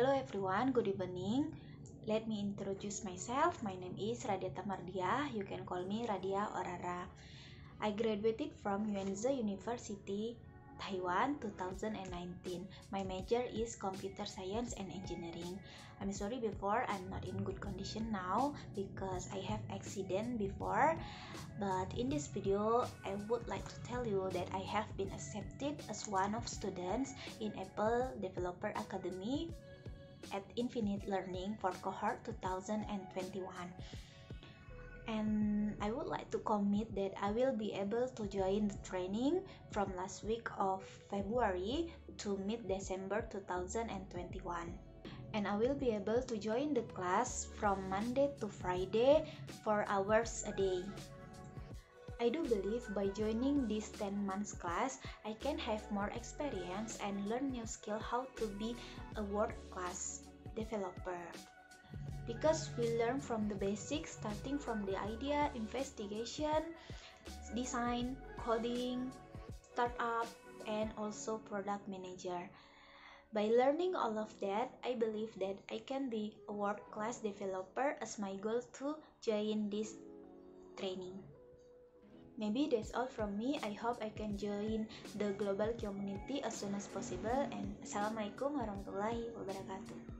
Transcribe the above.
Hello everyone, good evening. Let me introduce myself. My name is Radia Tamardia. You can call me Radia or Rara. I graduated from Yunzhe University, Taiwan 2019. My major is computer science and engineering. I'm sorry before I'm not in good condition now because I have accident before. But in this video, I would like to tell you that I have been accepted as one of students in Apple Developer Academy at Infinite Learning for cohort 2021 and I would like to commit that I will be able to join the training from last week of February to mid December 2021 and I will be able to join the class from Monday to Friday 4 hours a day. I do believe by joining this 10 months class, I can have more experience and learn new skill how to be a world class developer. Because we learn from the basics starting from the idea, investigation, design, coding, startup, and also product manager. By learning all of that, I believe that I can be a world-class developer as my goal to join this training. Maybe that's all from me. I hope I can join the global community as soon as possible. And Assalamualaikum warahmatullahi wabarakatuh.